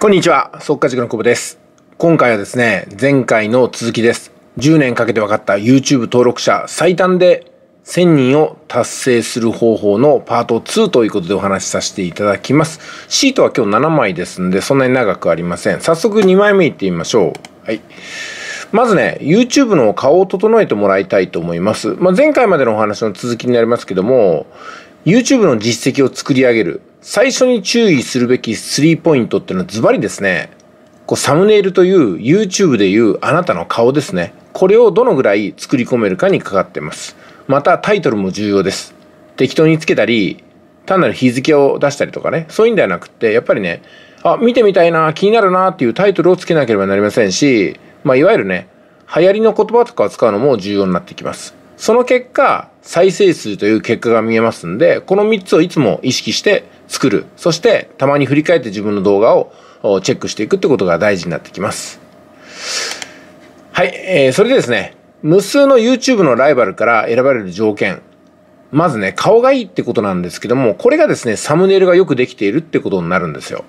こんにちは、速稼塾の久保です。今回はですね、前回の続きです。10年かけて分かった YouTube 登録者最短で1000人を達成する方法のパート2ということでお話しさせていただきます。シートは今日7枚ですんで、そんなに長くありません。早速2枚目いってみましょう。はい。まずね、YouTube の顔を整えてもらいたいと思います。まあ、前回までのお話の続きになりますけども、YouTube の実績を作り上げる、最初に注意するべき3ポイントっていうのはズバリですね、こうサムネイルという YouTube でいうあなたの顔ですね。これをどのぐらい作り込めるかにかかってます。またタイトルも重要です。適当につけたり、単なる日付を出したりとかね、そういうんではなくて、やっぱりね、あ、見てみたいな、気になるなっていうタイトルをつけなければなりませんし、まあ、いわゆるね、流行りの言葉とかを使うのも重要になってきます。その結果、再生数という結果が見えますんで、この3つをいつも意識して作る。そして、たまに振り返って自分の動画をチェックしていくってことが大事になってきます。はい、えー、それでですね、無数の YouTube のライバルから選ばれる条件。まずね、顔がいいってことなんですけども、これがですね、サムネイルがよくできているってことになるんですよ。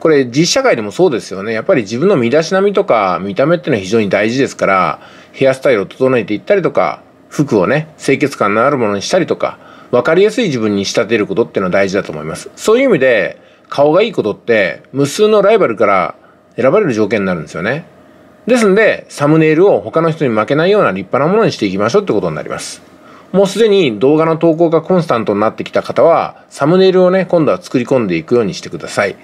これ実社会でもそうですよね。やっぱり自分の身だしなみとか見た目っていうのは非常に大事ですから、ヘアスタイルを整えていったりとか、服をね、清潔感のあるものにしたりとか、分かりやすい自分に仕立てることっていうのは大事だと思います。そういう意味で、顔がいいことって、無数のライバルから選ばれる条件になるんですよね。ですんで、サムネイルを他の人に負けないような立派なものにしていきましょうってことになります。もうすでに動画の投稿がコンスタントになってきた方は、サムネイルをね、今度は作り込んでいくようにしてください。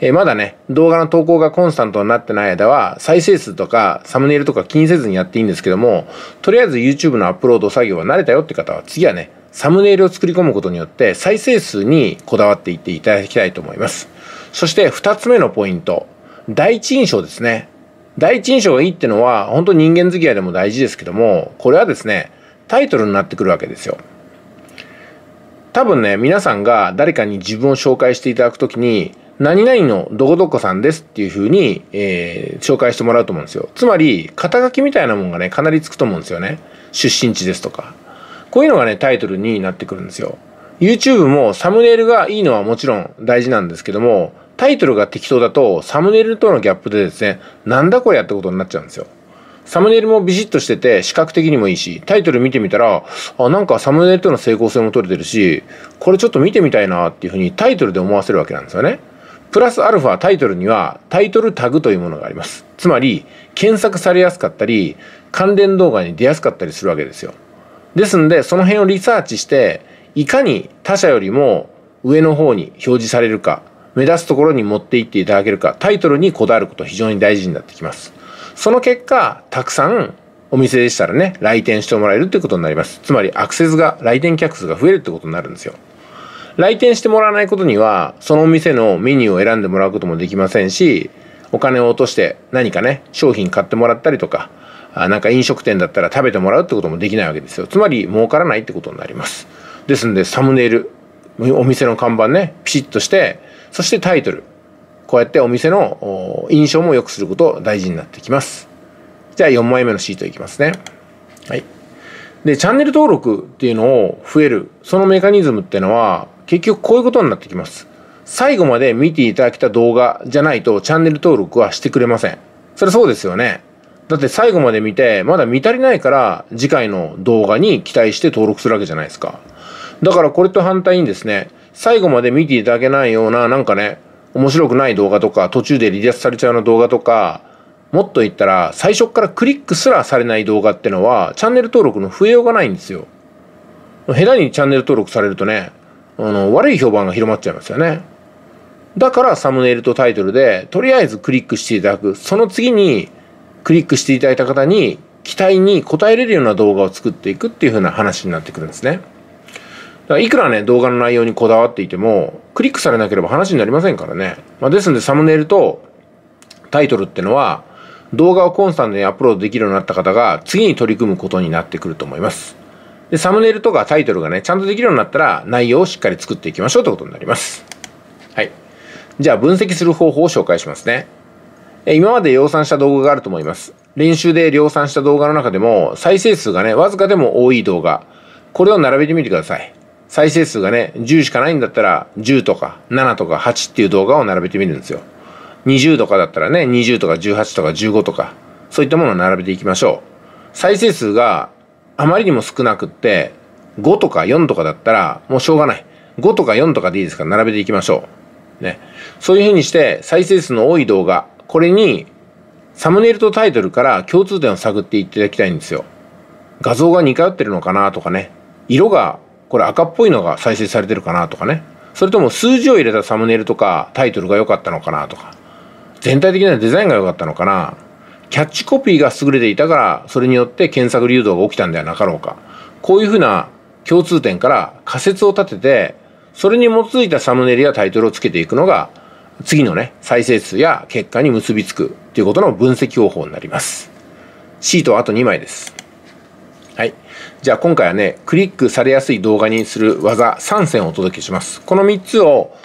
えー、まだね、動画の投稿がコンスタントになってない間は、再生数とかサムネイルとか気にせずにやっていいんですけども、とりあえず YouTube のアップロード作業は慣れたよって方は、次はね、サムネイルを作り込むことによって、再生数にこだわっていっていただきたいと思います。そして、二つ目のポイント。第一印象ですね。第一印象がいいってのは、本当人間付き合いでも大事ですけども、これはですね、タイトルになってくるわけですよ。多分ね、皆さんが誰かに自分を紹介していただくときに、何々のどこどこさんですっていうふうに、えー、紹介してもらうと思うんですよ。つまり、肩書きみたいなもんがね、かなりつくと思うんですよね。出身地ですとか。こういうのがね、タイトルになってくるんですよ。YouTube もサムネイルがいいのはもちろん大事なんですけども、タイトルが適当だと、サムネイルとのギャップでですね、なんだこれやってことになっちゃうんですよ。サムネイルもビシッとしてて、視覚的にもいいし、タイトル見てみたら、あ、なんかサムネイルとの整合性も取れてるし、これちょっと見てみたいなっていうふうにタイトルで思わせるわけなんですよね。プラスアルファタイトルにはタイトルタグというものがあります。つまり、検索されやすかったり、関連動画に出やすかったりするわけですよ。ですんで、その辺をリサーチして、いかに他社よりも上の方に表示されるか、目立つところに持っていっていただけるか、タイトルにこだわること非常に大事になってきます。その結果、たくさんお店でしたらね、来店してもらえるってことになります。つまりアクセスが、来店客数が増えるってことになるんですよ。来店してもらわないことには、そのお店のメニューを選んでもらうこともできませんし、お金を落として何かね、商品買ってもらったりとか、なんか飲食店だったら食べてもらうってこともできないわけですよ。つまり儲からないってことになります。ですんで、サムネイル、お店の看板ね、ピシッとして、そしてタイトル。こうやってお店の印象も良くすること大事になってきます。じゃあ4枚目のシートいきますね。はい。で、チャンネル登録っていうのを増える、そのメカニズムっていうのは、結局こういうことになってきます。最後まで見ていただけた動画じゃないとチャンネル登録はしてくれません。それそうですよね。だって最後まで見て、まだ見足りないから次回の動画に期待して登録するわけじゃないですか。だからこれと反対にですね、最後まで見ていただけないような、なんかね、面白くない動画とか、途中で離脱されちゃうような動画とか、もっと言ったら、最初からクリックすらされない動画ってのは、チャンネル登録の増えようがないんですよ。下手にチャンネル登録されるとね、あの、悪い評判が広まっちゃいますよね。だからサムネイルとタイトルで、とりあえずクリックしていただく。その次に、クリックしていただいた方に、期待に応えれるような動画を作っていくっていう風な話になってくるんですね。だからいくらね、動画の内容にこだわっていても、クリックされなければ話になりませんからね。まあ、ですので、サムネイルとタイトルってのは、動画をコンスタントにアップロードできるようになった方が、次に取り組むことになってくると思います。で、サムネイルとかタイトルがね、ちゃんとできるようになったら、内容をしっかり作っていきましょうということになります。はい。じゃあ、分析する方法を紹介しますね。今まで量産した動画があると思います。練習で量産した動画の中でも、再生数がね、わずかでも多い動画、これを並べてみてください。再生数がね、10しかないんだったら、10とか7とか8っていう動画を並べてみるんですよ。20とかだったらね、20とか18とか15とか、そういったものを並べていきましょう。再生数があまりにも少なくって、5とか4とかだったら、もうしょうがない。5とか4とかでいいですから、並べていきましょう。ね。そういうふうにして、再生数の多い動画、これに、サムネイルとタイトルから共通点を探っていただきたいんですよ。画像が似通ってるのかなとかね。色が、これ赤っぽいのが再生されてるかなとかね。それとも数字を入れたサムネイルとかタイトルが良かったのかなとか。全体的なデザインが良かったのかな。キャッチコピーが優れていたから、それによって検索流動が起きたんではなかろうか。こういうふうな共通点から仮説を立てて、それに基づいたサムネイルやタイトルをつけていくのが、次のね、再生数や結果に結びつくということの分析方法になります。シートはあと2枚です。はい。じゃあ今回はね、クリックされやすい動画にする技3選をお届けします。この3つを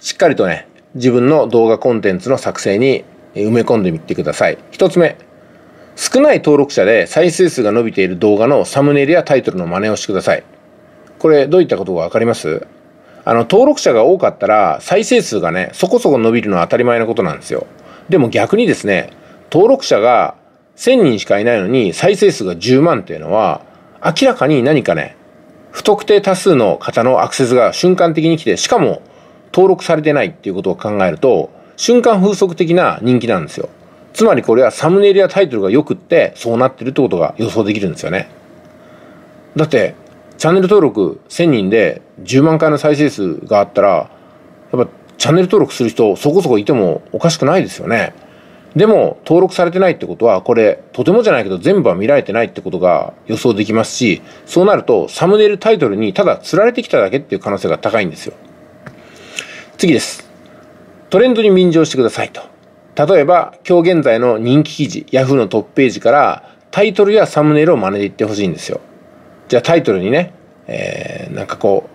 しっかりとね、自分の動画コンテンツの作成に埋め込んでみてください。1つ目。少ない登録者で再生数が伸びている動画のサムネイルやタイトルの真似をしてください。これどういったことがわかります？あの、登録者が多かったら再生数がね、そこそこ伸びるのは当たり前のことなんですよ。でも逆にですね、登録者が1000人しかいないのに再生数が10万っていうのは明らかに何かね、不特定多数の方のアクセスが瞬間的に来て、しかも登録されてないっていうことを考えると、瞬間風速的な人気なんですよ。つまりこれはサムネイルやタイトルが良くってそうなってるってことが予想できるんですよね。だって、チャンネル登録1000人で10万回の再生数があったら、やっぱチャンネル登録する人そこそこいてもおかしくないですよね。でも登録されてないってことはこれとてもじゃないけど全部は見られてないってことが予想できますしそうなるとサムネイルタイトルにただ釣られてきただけっていう可能性が高いんですよ。次です。トレンドに便乗してくださいと。例えば今日現在の人気記事 Yahoo のトップページからタイトルやサムネイルを真似ていってほしいんですよ。じゃあタイトルにね、えー、なんかこ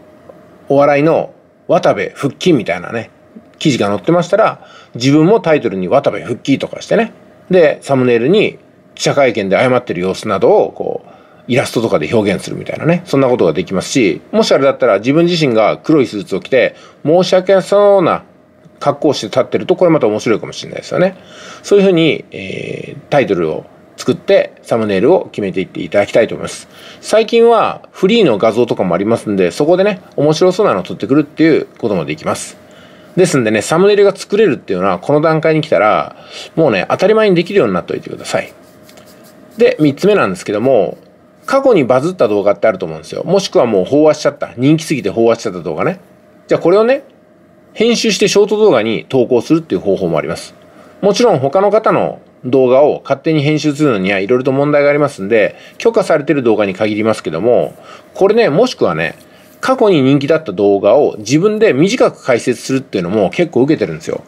うお笑いの渡部腹筋みたいなね記事が載ってましたら、自分もタイトルに渡部復帰とかしてね、で、サムネイルに記者会見で謝ってる様子などを、こう、イラストとかで表現するみたいなね、そんなことができますし、もしあれだったら自分自身が黒いスーツを着て、申し訳なそうな格好をして立ってると、これまた面白いかもしれないですよね。そういうふうに、えー、タイトルを作ってサムネイルを決めていっていただきたいと思います。最近はフリーの画像とかもありますんで、そこでね、面白そうなのを撮ってくるっていうこともできます。ですんでね、サムネイルが作れるっていうのは、この段階に来たら、もうね、当たり前にできるようになっておいてください。で、3つ目なんですけども、過去にバズった動画ってあると思うんですよ。もしくはもう飽和しちゃった。人気すぎて飽和しちゃった動画ね。じゃあこれをね、編集してショート動画に投稿するっていう方法もあります。もちろん他の方の動画を勝手に編集するのにはいろいろと問題がありますんで、許可されてる動画に限りますけども、これね、もしくはね、過去に人気だった動画を自分で短く解説するっていうのも結構受けてるんですよ。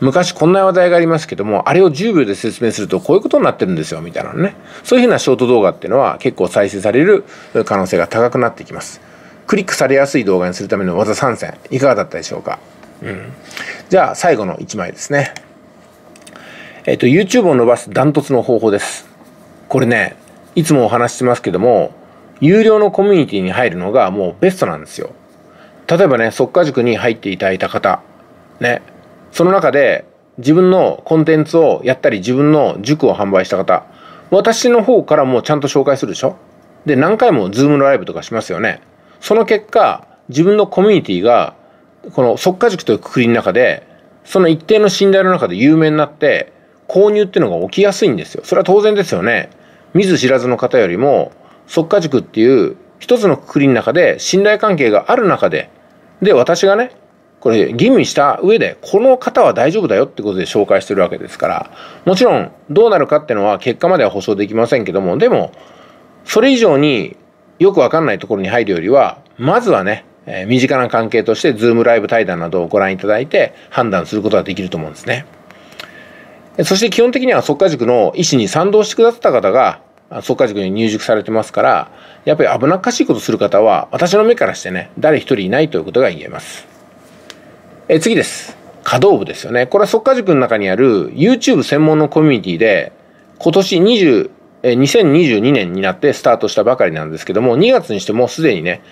昔こんな話題がありますけども、あれを10秒で説明するとこういうことになってるんですよ、みたいなね。そういうふうなショート動画っていうのは結構再生される可能性が高くなってきます。クリックされやすい動画にするための技3選、いかがだったでしょうか？うん。じゃあ最後の1枚ですね。えっ、と、YouTube を伸ばすダントツの方法です。これね、いつもお話ししますけども、有料のコミュニティに入るのがもうベストなんですよ。例えばね、速化塾に入っていただいた方、ね、その中で自分のコンテンツをやったり自分の塾を販売した方、私の方からもちゃんと紹介するでしょ？で、何回もズームのライブとかしますよね。その結果、自分のコミュニティが、この速化塾というくくりの中で、その一定の信頼の中で有名になって、購入っていうのが起きやすいんですよ。それは当然ですよね。見ず知らずの方よりも、速化塾っていう一つのくくりの中で信頼関係がある中で、で、私がね、これ吟味した上で、この方は大丈夫だよってことで紹介してるわけですから、もちろんどうなるかってのは結果までは保証できませんけども、でも、それ以上によくわかんないところに入るよりは、まずはね、え、身近な関係として、ズームライブ対談などをご覧いただいて判断することができると思うんですね。そして基本的には速化塾の意思に賛同してくださった方が、速化塾に入塾されてますから、やっぱり危なっかしいことする方は、私の目からしてね、誰一人いないということが言えます。え次です。稼働部ですよね。これは速化塾の中にある YouTube 専門のコミュニティで、今年20、2022年になってスタートしたばかりなんですけども、2月にしてもうすでにね、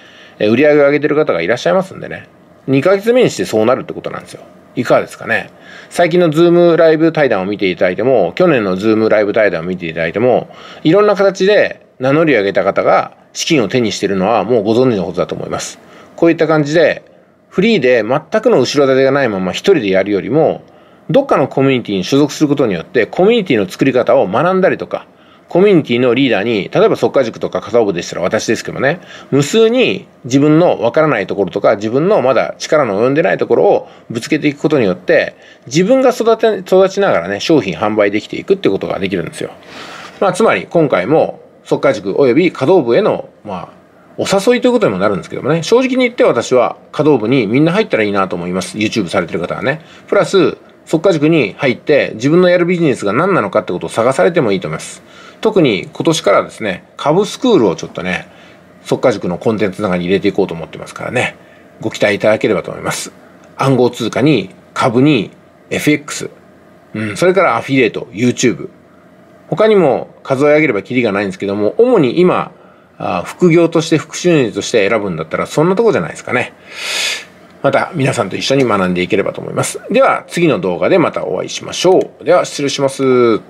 売り上げを上げてる方がいらっしゃいますんでね、2ヶ月目にしてそうなるってことなんですよ。いかがですかね最近のズームライブ対談を見ていただいても、去年のズームライブ対談を見ていただいても、いろんな形で名乗り上げた方が資金を手にしているのはもうご存知のことだと思います。こういった感じで、フリーで全くの後ろ盾がないまま一人でやるよりも、どっかのコミュニティに所属することによって、コミュニティの作り方を学んだりとか、コミュニティのリーダーに、例えば速化塾とか片部でしたら私ですけどね、無数に自分のわからないところとか、自分のまだ力の及んでないところをぶつけていくことによって、自分が育て、育ちながらね、商品販売できていくってことができるんですよ。まあ、つまり今回も、速化塾及び稼働部への、まあ、お誘いということにもなるんですけどもね、正直に言って私は稼働部にみんな入ったらいいなと思います。YouTube されてる方はね。プラス、速化塾に入って自分のやるビジネスが何なのかってことを探されてもいいと思います。特に今年からですね、株スクールをちょっとね、速化塾のコンテンツの中に入れていこうと思ってますからね、ご期待いただければと思います。暗号通貨に株に FX、うん、それからアフィリエイト、YouTube。他にも数え上げればキリがないんですけども、主に今、副業として副収入として選ぶんだったらそんなとこじゃないですかね。また皆さんと一緒に学んでいければと思います。では次の動画でまたお会いしましょう。では失礼します。